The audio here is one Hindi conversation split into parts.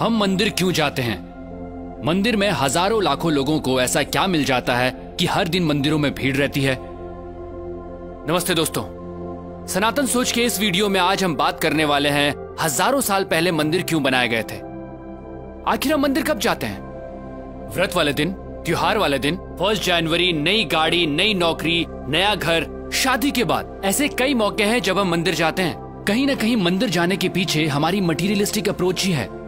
हम मंदिर क्यों जाते हैं? मंदिर में हज़ारों लाखों लोगों को ऐसा क्या मिल जाता है कि हर दिन मंदिरों में भीड़ रहती है? नमस्ते दोस्तों। सनातन सोच के इस वीडियो में आज हम बात करने वाले हैं, हज़ारों साल पहले मंदिर क्यों बनाए गए थे? आखिर हम मंदिर कब जाते हैं? व्रत वाले दिन, त्योहार वाले दिन, फ़र्स्ट जनवरी, नई गाड़ी, नई नौकरी, नया घर, शादी के बाद। ऐसे कई मौके हैं जब हम मंदिर जाते हैं। कहीं ना कहीं मंदिर जाने के पीछे हमारी मटीरियलिस्टिक अप्रोच ही है।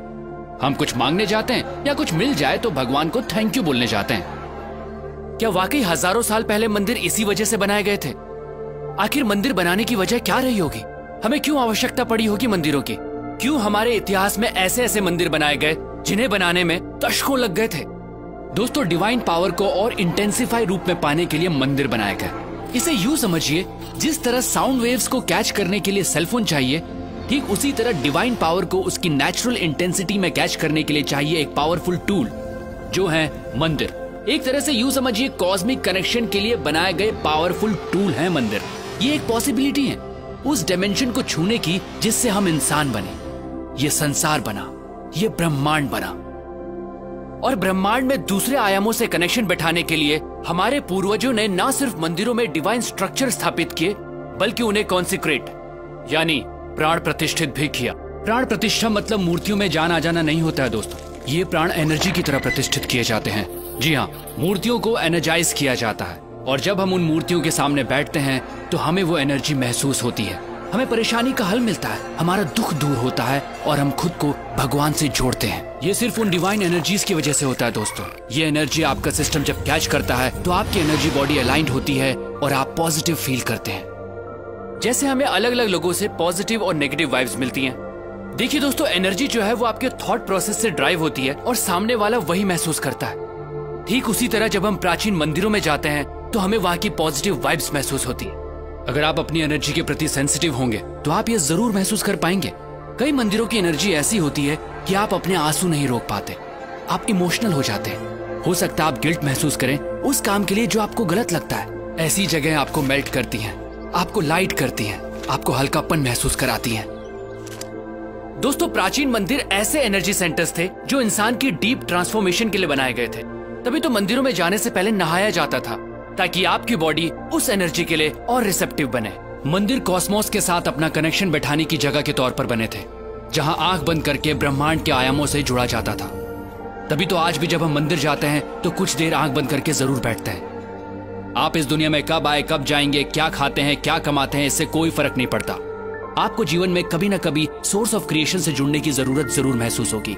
हम कुछ मांगने जाते हैं या कुछ मिल जाए तो भगवान को थैंक यू बोलने जाते हैं। क्या वाकई हज़ारों साल पहले मंदिर इसी वजह से बनाए गए थे? आखिर मंदिर बनाने की वजह क्या रही होगी? हमें क्यों आवश्यकता पड़ी होगी मंदिरों की? क्यों हमारे इतिहास में ऐसे ऐसे मंदिर बनाए गए, जिन्हें बनाने में दशकों लग गए थे? दोस्तों डिवाइन पावर को और इंटेंसिफाई रूप में पाने के लिए मंदिर बनाए गए। इसे यूँ समझिए, जिस तरह साउंड वेव्स को कैच करने के लिए सेलफोन चाहिए ठीक उसी तरह डिवाइन पावर को उसकी नेचुरल इंटेंसिटी में कैच करने के लिए चाहिए एक पावरफुल टूल जो है मंदिर। एक तरह से यूँ समझिए कॉस्मिक कनेक्शन के लिए बनाए गए पावरफुल टूल है मंदिर। ये एक पॉसिबिलिटी है। उस डायमेंशन को छूने की जिससे हम इंसान बने। ये संसार बना। ये ब्रह्मांड बना। और ब्रह्मांड में दूसरे आयामों से कनेक्शन बैठाने के लिए हमारे पूर्वजों ने न सिर्फ़ मंदिरों में डिवाइन स्ट्रक्चर स्थापित किए, बल्कि उन्हें कॉन्सिक्रेट यानी प्राण प्रतिष्ठित भी किया। प्राण प्रतिष्ठा मतलब मूर्तियों में जान आ जाना नहीं होता है दोस्तों। ये प्राण एनर्जी की तरह प्रतिष्ठित किए जाते हैं। जी हाँ मूर्तियों को एनर्जाइज किया जाता है। और जब हम उन मूर्तियों के सामने बैठते हैं तो हमें वो एनर्जी महसूस होती है। हमें परेशानी का हल मिलता है। हमारा दुख दूर होता है और हम खुद को भगवान से जोड़ते हैं। ये सिर्फ़ उन डिवाइन एनर्जीज की वजह से होता है दोस्तों। ये एनर्जी आपका सिस्टम जब कैच करता है तो आपकी एनर्जी बॉडी अलाइंट होती है और आप पॉजिटिव फील करते हैं। जैसे हमें अलग अलग लोगों से पॉजिटिव और नेगेटिव वाइब्स मिलती हैं। देखिए दोस्तों एनर्जी जो है वो आपके थॉट प्रोसेस से ड्राइव होती है और सामने वाला वही महसूस करता है। ठीक उसी तरह जब हम प्राचीन मंदिरों में जाते हैं तो हमें वहाँ की पॉजिटिव वाइब्स महसूस होती है। अगर आप अपनी एनर्जी के प्रति सेंसिटिव होंगे तो आप ये ज़रूर महसूस कर पाएँगे। कई मंदिरों की एनर्जी ऐसी होती है कि आप अपने आँसू नहीं रोक पाते। आप इमोशनल हो जाते हैं। हो सकता है आप गिल्ट महसूस करें उस काम के लिए जो आपको गलत लगता है। ऐसी जगह आपको मेल्ट करती हैं, आपको लाइट करती हैं, आपको हल्कापन महसूस कराती हैं। दोस्तों प्राचीन मंदिर ऐसे एनर्जी सेंटर्स थे जो इंसान की डीप ट्रांसफॉर्मेशन के लिए बनाए गए थे। तभी तो मंदिरों में जाने से पहले नहाया जाता था ताकि आपकी बॉडी उस एनर्जी के लिए और रिसेप्टिव बने। मंदिर कॉस्मोस के साथ अपना कनेक्शन बैठाने की जगह के तौर पर बने थे जहाँ आँख बंद करके ब्रह्मांड के आयामों से जुड़ा जाता था। तभी तो आज भी जब हम मंदिर जाते हैं तो कुछ देर आँख बंद करके ज़रूर बैठते हैं। आप इस दुनिया में कब आए, कब जाएँगे, क्या खाते हैं, क्या कमाते हैं, इससे कोई फ़र्क नहीं पड़ता। आपको जीवन में कभी ना कभी सोर्स ऑफ़ क्रिएशन से जुड़ने की ज़रूरत ज़रूर महसूस होगी।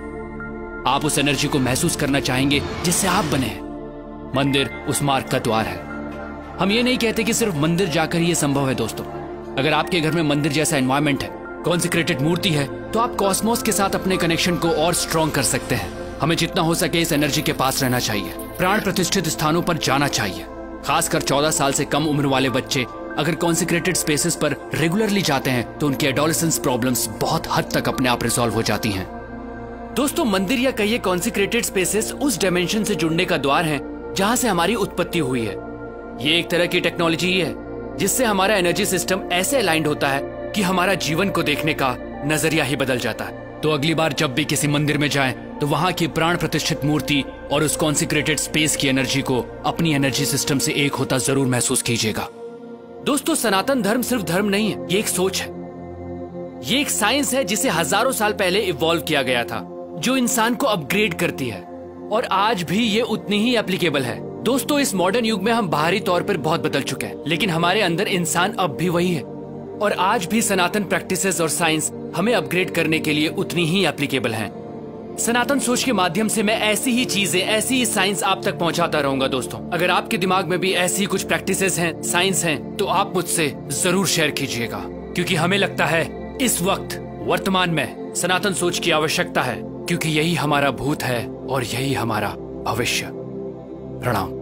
आप उस एनर्जी को महसूस करना चाहेंगे जिससे आप बने मंदिर उस मार्ग का द्वार है। हम ये नहीं कहते कि सिर्फ़ मंदिर जाकर ये संभव है दोस्तों। अगर आपके घर में मंदिर जैसा एनवायरमेंट है कॉन्सिक्रेटेड मूर्ति है तो आप कॉस्मोस के साथ अपने कनेक्शन को और स्ट्रॉन्ग कर सकते हैं। हमें जितना हो सके इस एनर्जी के पास रहना चाहिए। प्राण प्रतिष्ठित स्थानों पर जाना चाहिए। खासकर 14 साल से कम उम्र वाले बच्चे, अगर कॉन्सिक्रेटेड स्पेसेस पर रेगुलरली जाते हैं तो उनकी एडोलिसेंस प्रॉब्लम्स बहुत हद तक अपने आप रिजॉल्व हो जाती हैं। दोस्तों, मंदिर या कहिए कॉन्सिक्रेटेड स्पेसेस उस डायमेंशन से जुड़ने का द्वार है, जहाँ से हमारी उत्पत्ति हुई है। ये एक तरह की टेक्नोलॉजी ही जिससे हमारा एनर्जी सिस्टम ऐसे अलाइंड होता है कि हमारा जीवन को देखने का नज़रिया ही बदल जाता है। तो अगली बार जब भी किसी मंदिर में जाएँ तो वहाँ की प्राण प्रतिष्ठित मूर्ति और उस कॉन्सिक्रेटेड स्पेस की एनर्जी को अपनी एनर्जी सिस्टम से एक होता ज़रूर महसूस कीजिएगा। दोस्तों, सनातन धर्म सिर्फ़ धर्म नहीं है, ये एक सोच है। ये एक साइंस है जिसे हज़ारों साल पहले इवॉल्व किया गया था, जो इंसान को अपग्रेड करती है। और आज भी ये उतनी ही एप्लीकेबल है। दोस्तों, इस मॉडर्न युग में हम बाहरी तौर पर बहुत बदल चुके हैं, लेकिन हमारे अंदर इंसान अब भी वही है। और आज भी सनातन प्रैक्टिसेस और साइंस हमें अपग्रेड करने के लिए उतनी ही एप्लीकेबल हैं। सनातन सोच के माध्यम से मैं ऐसी ही चीज़ें, ऐसी ही साइंस आप तक पहुंचाता रहूँगा दोस्तों। अगर आपके दिमाग में भी ऐसी कुछ प्रैक्टिसेस हैं, साइंस हैं तो आप मुझसे ज़रूर शेयर कीजिएगा। क्योंकि हमें लगता है, इस वक्त वर्तमान में सनातन सोच की आवश्यकता है, क्योंकि यही हमारा भूत है और यही हमारा भविष्य प्रणाम।